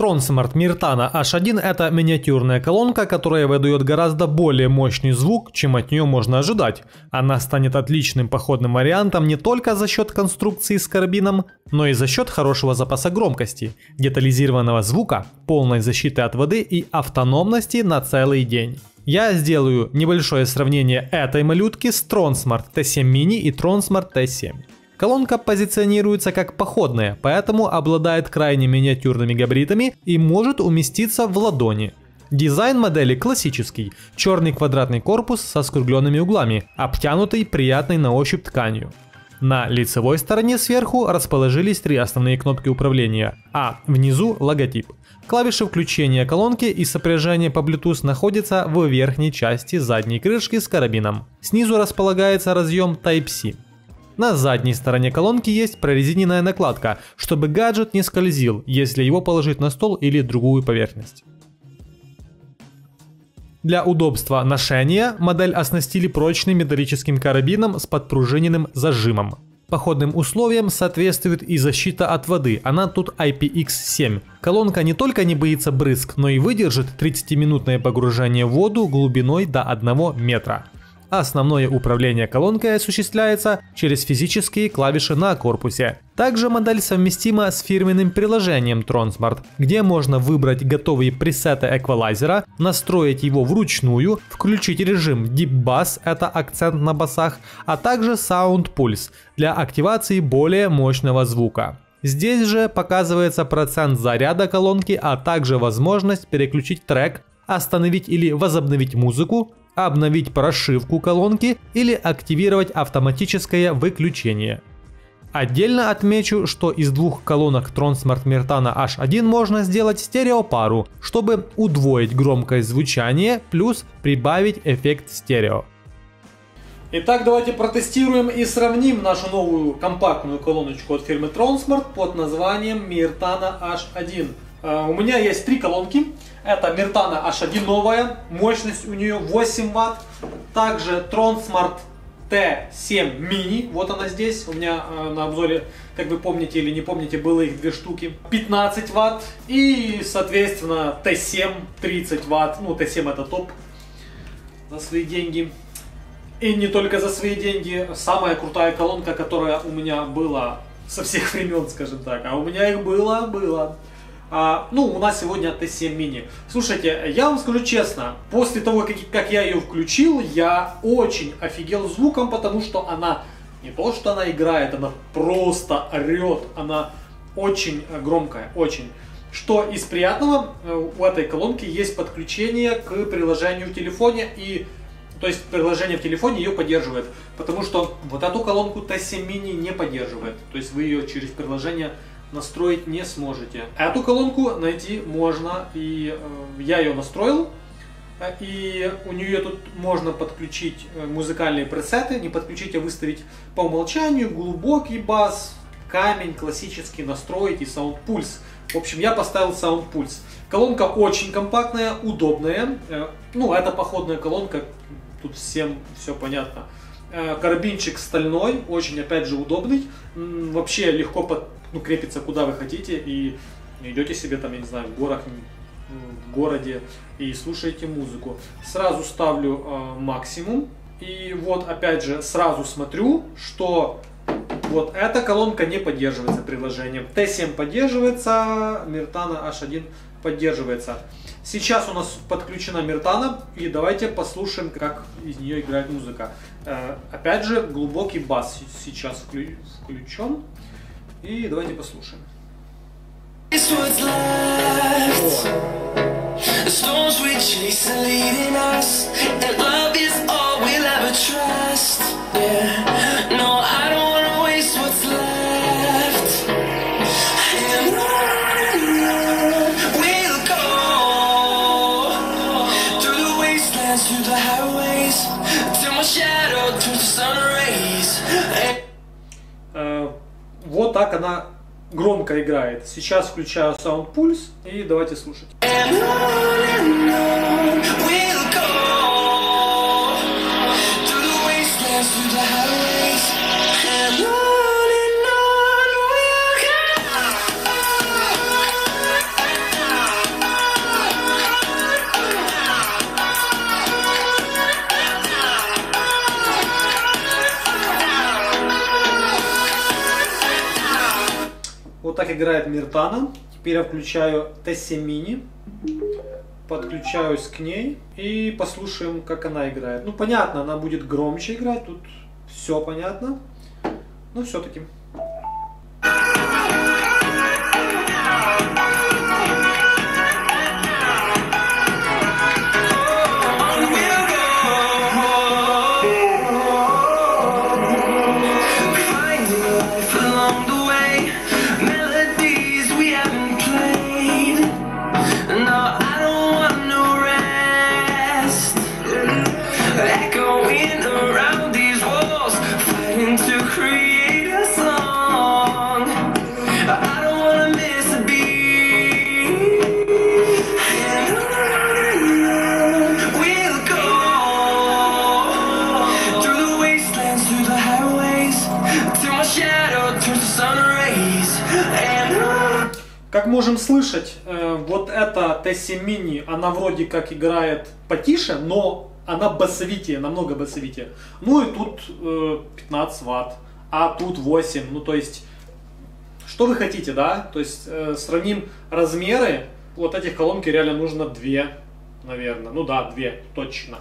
Tronsmart Mirtana H1 – это миниатюрная колонка, которая выдает гораздо более мощный звук, чем от нее можно ожидать. Она станет отличным походным вариантом не только за счет конструкции с карабином, но и за счет хорошего запаса громкости, детализированного звука, полной защиты от воды и автономности на целый день. Я сделаю небольшое сравнение этой малютки с Tronsmart T7 Mini и Tronsmart T7. Колонка позиционируется как походная, поэтому обладает крайне миниатюрными габаритами и может уместиться в ладони. Дизайн модели классический, черный квадратный корпус со скругленными углами, обтянутый приятной на ощупь тканью. На лицевой стороне сверху расположились три основные кнопки управления, а внизу логотип. Клавиши включения колонки и сопряжения по Bluetooth находятся в верхней части задней крышки с карабином. Снизу располагается разъем Type-C. На задней стороне колонки есть прорезиненная накладка, чтобы гаджет не скользил, если его положить на стол или другую поверхность. Для удобства ношения модель оснастили прочным металлическим карабином с подпружиненным зажимом. Походным условиям соответствует и защита от воды, она тут IPX7. Колонка не только не боится брызг, но и выдержит 30-минутное погружение в воду глубиной до 1 метра основное управление колонкой осуществляется через физические клавиши на корпусе. Также модель совместима с фирменным приложением TronSmart, где можно выбрать готовые пресеты эквалайзера, настроить его вручную, включить режим Deep Bass, это акцент на басах, а также Sound Pulse для активации более мощного звука. Здесь же показывается процент заряда колонки, а также возможность переключить трек, остановить или возобновить музыку, обновить прошивку колонки или активировать автоматическое выключение. Отдельно отмечу, что из двух колонок Tronsmart Mirtana H1 можно сделать стереопару, чтобы удвоить громкое звучание плюс прибавить эффект стерео. Итак, давайте протестируем и сравним нашу новую компактную колоночку от фирмы Tronsmart под названием Mirtana H1. А, у меня есть три колонки. Это Mirtana H1 новая, мощность у нее 8 Вт. Также Tronsmart T7 Mini, вот она здесь. У меня э, на обзоре, как вы помните или не помните, было их две штуки. 15 Вт. И, соответственно, T7 30 Вт. Ну, T7 это топ за свои деньги. И не только за свои деньги. Самая крутая колонка, которая у меня была со всех времен, скажем так. А у меня их было, было. А, ну, у нас сегодня Т7 мини. Слушайте, я вам скажу честно, после того, как, как я ее включил, я очень офигел звуком, потому что она не то, что она играет, она просто орет, она очень громкая, очень. Что из приятного, э, у этой колонки есть подключение к приложению в телефоне и то есть приложение в телефоне ее поддерживает, потому что вот эту колонку T7 Mini не поддерживает. То есть вы ее через приложение настроить не сможете. Эту колонку найти можно, и э, я ее настроил. Э, и у нее тут можно подключить э, музыкальные пресеты, не подключить, а выставить по умолчанию глубокий бас, камень классический, настроить и Sound Pulse. В общем, я поставил Sound Pulse. Колонка очень компактная, удобная. Э, ну, это походная колонка, тут всем все понятно. Карабинчик стальной, очень, опять же, удобный. Вообще легко под, ну, крепится куда вы хотите, и идете себе там, я не знаю, в горах, в городе и слушаете музыку. Сразу ставлю э, максимум, и вот опять же сразу смотрю, что вот эта колонка не поддерживается приложением. T7 поддерживается, Mirtana H1 поддерживается. Сейчас у нас подключена Миртана, и давайте послушаем, как из нее играет музыка. Э, опять же, глубокий бас сейчас включен. И давайте послушаем. Yeah, громко играет. Сейчас включаю Sound Pulse и давайте слушать. Так играет Миртана. Теперь я включаю T7 Mini. Подключаюсь к ней и послушаем, как она играет. Ну, понятно, она будет громче играть, тут все понятно. Но все-таки. Можем слышать, э, вот эта Т7 Mini, она вроде как играет потише, но она басовитее, намного басовитее. Ну и тут э, 15 ватт, а тут 8. Ну то есть, что вы хотите, да? То есть э, сравним размеры. Вот этих колонки реально нужно 2, наверное. Ну да, 2, точно.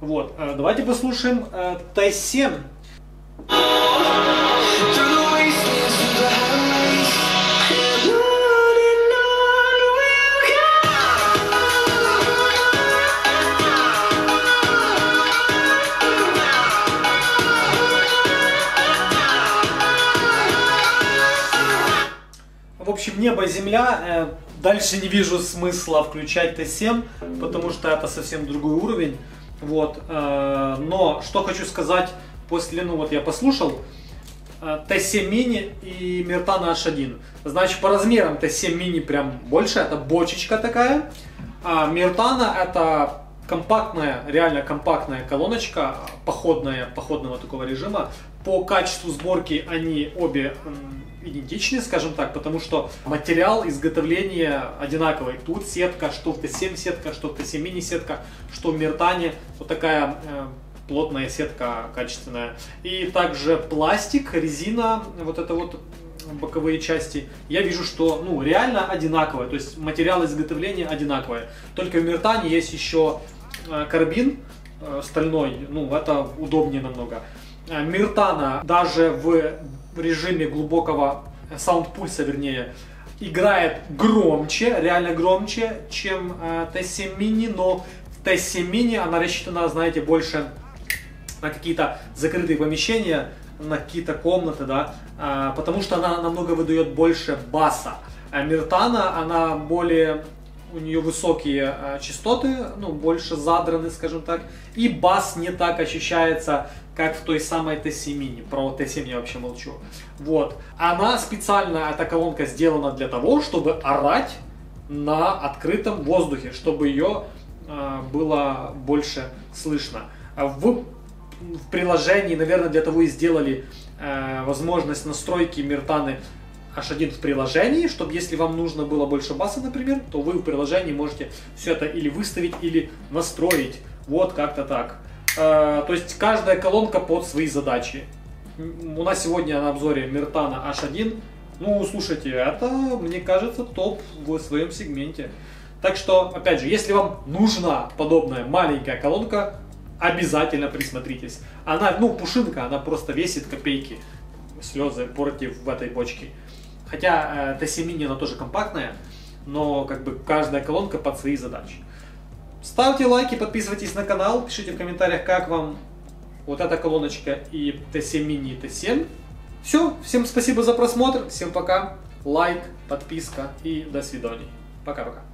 Вот, э, давайте послушаем э, Т7. В общем, небо, земля. Э, дальше не вижу смысла включать Т7, потому что это совсем другой уровень. Вот. Э, но что хочу сказать после, ну вот я послушал, Т7 мини и Миртана H1. Значит, по размерам Т7 мини прям больше, это бочечка такая. А Миртана это компактная, реально компактная колоночка, походная, походного такого режима. По качеству сборки они обе идентичны, скажем так, потому что материал изготовления одинаковый. Тут сетка, что в Т7 сетка, что в Т7 мини сетка, что в Миртане. Вот такая э, плотная сетка качественная. И также пластик, резина, вот это вот боковые части, я вижу, что ну, реально одинаковые, то есть материал изготовления одинаковый. Только в Миртане есть еще э, карбин э, стальной, ну это удобнее намного. Миртана даже в режиме глубокого саунд-пульса, вернее, играет громче, реально громче, чем э, T7 Mini, но в T7 Mini она рассчитана, знаете, больше на какие-то закрытые помещения, на какие-то комнаты, да, э, потому что она намного выдает больше баса. А Миртана, она более у нее высокие э, частоты, ну, больше задраны, скажем так, и бас не так ощущается, как в той самой Т7 Про Т7 я вообще молчу. Вот. Она специально, эта колонка сделана для того, чтобы орать на открытом воздухе, чтобы ее э, было больше слышно. В, в приложении, наверное, для того и сделали э, возможность настройки Миртаны H1 в приложении, чтобы если вам нужно было больше баса, например, то вы в приложении можете все это или выставить, или настроить. Вот как-то так. Э, то есть каждая колонка под свои задачи. У нас сегодня на обзоре Миртана H1. Ну, слушайте, это, мне кажется, топ в своем сегменте. Так что, опять же, если вам нужна подобная маленькая колонка, обязательно присмотритесь. Она, ну, пушинка, она просто весит копейки. Слезы против в этой бочке. Хотя э, Т7 Mini она тоже компактная, но как бы каждая колонка под свои задачи. Ставьте лайки, подписывайтесь на канал, пишите в комментариях, как вам вот эта колоночка и Т7 Mini и Т7. Все, всем спасибо за просмотр, всем пока, лайк, подписка и до свидания. Пока-пока.